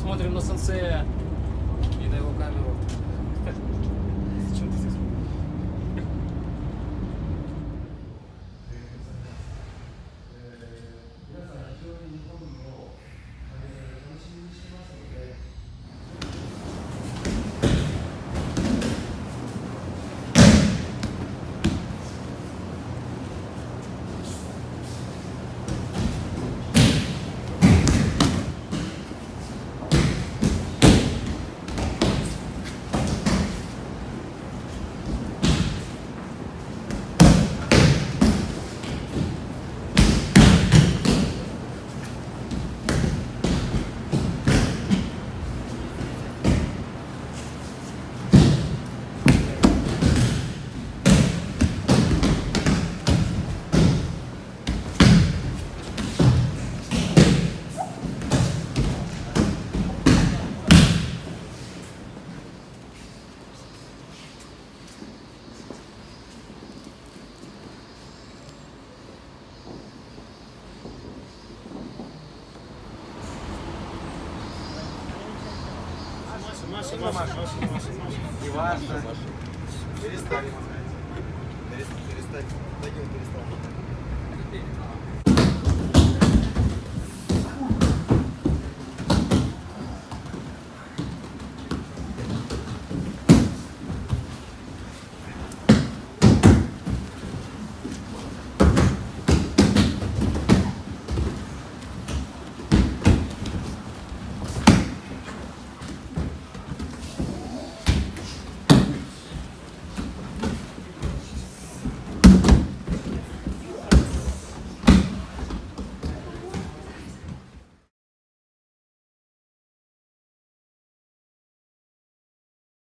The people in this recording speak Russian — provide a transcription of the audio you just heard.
смотрим на сенсея и на его камеру. Не важно. Перестань. Перестань. Пойдем, перестань.